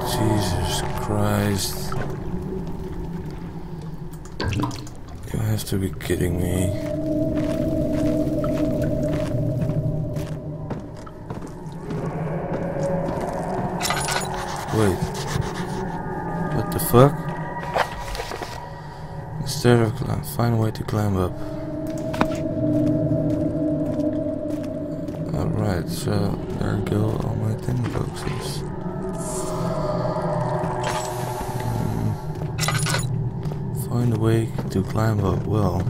Jesus Christ. You have to be kidding me. Wait. What the fuck? Instead of climb, find a way to climb up. Alright, so there go all my tin boxes. Way to climb up. Well,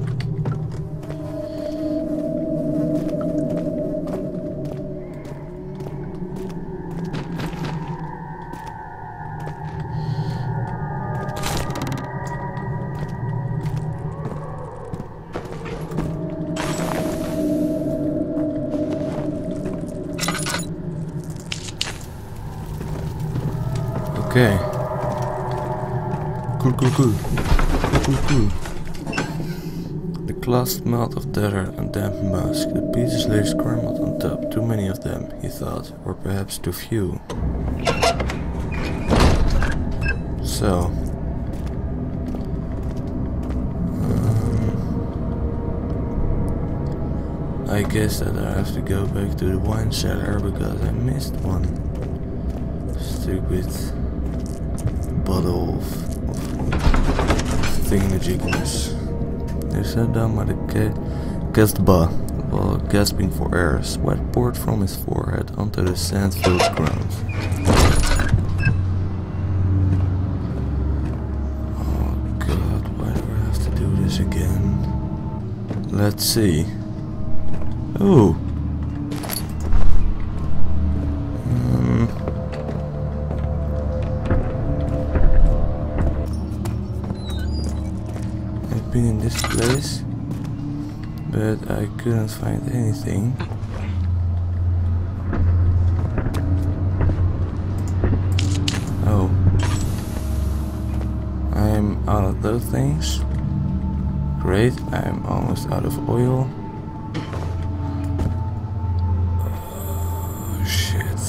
okay. Cool, cool, cool. The cloth smelled of leather and damp musk. The pieces lay scrambled on top. Too many of them, he thought, or perhaps too few. So. I guess that I have to go back to the wine cellar because I missed one stupid bottle of, of thingamajigginess. They sat down by the ca- bar while gasping for air. Sweat poured from his forehead onto the sand-filled ground. Oh god, why do I have to do this again? Let's see. Oh. This place, but I couldn't find anything. Oh. I'm out of those things. Great, I'm almost out of oil. Oh shit.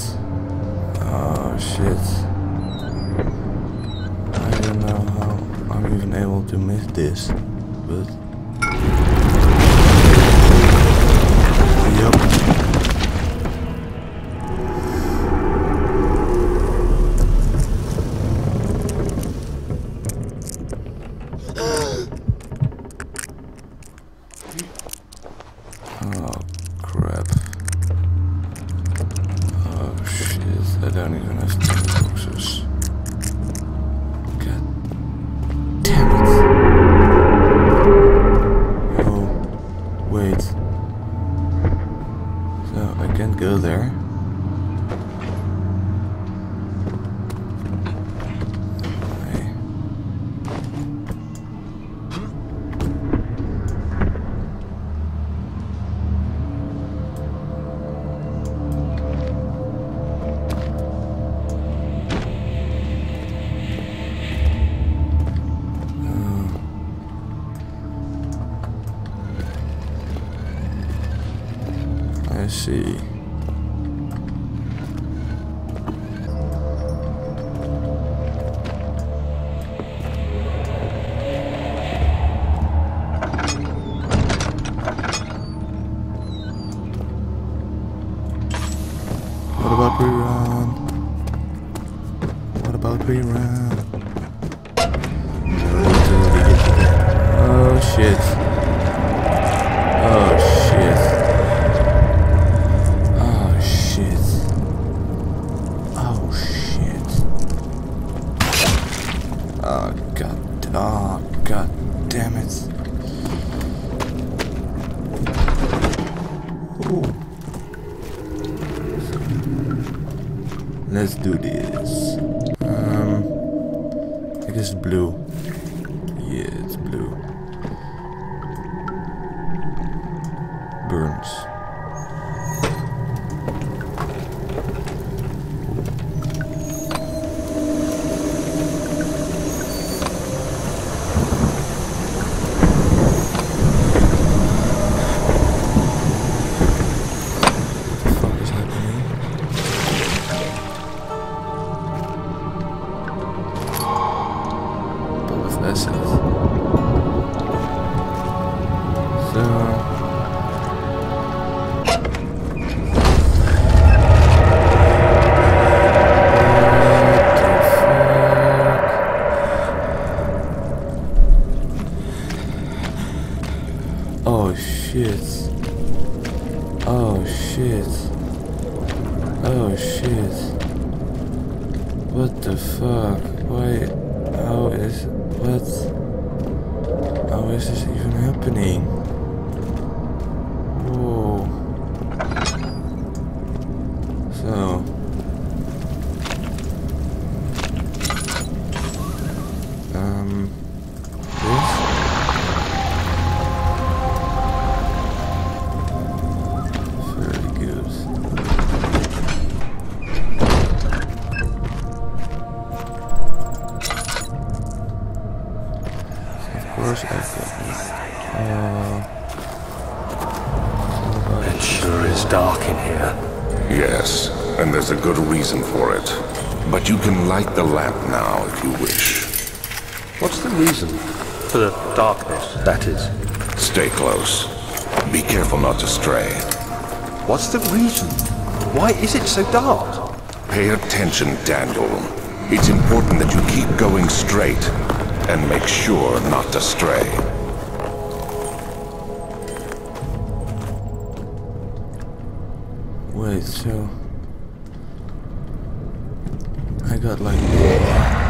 Oh shit. I don't know how I'm even able to miss this, but. Yup. Oh wait. So I can't go there. I see. What about rerun? What about rerun? Oh shit. Damn it. Ooh. Let's do this. Um, I guess blue. That's it. So... Oh shit. Of course I got Uh, It sure is dark in here. Yes, and there's a good reason for it. But you can light the lamp now if you wish. What's the reason? For the darkness, that is. Stay close. Be careful not to stray. What's the reason? Why is it so dark? Pay attention, Daniel. It's important that you keep going straight and make sure not to stray. wait, so I got like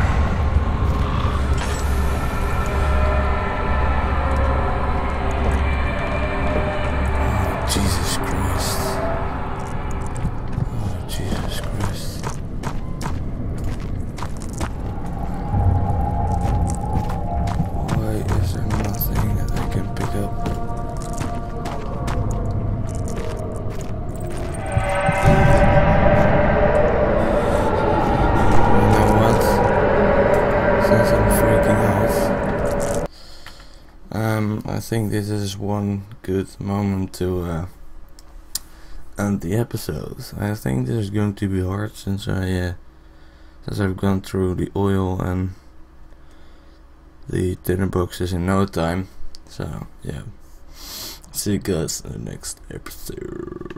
think this is one good moment to uh, end the episode. I think this is going to be hard since I uh, since I've gone through the oil and the tinder boxes in no time. So yeah, see you guys in the next episode.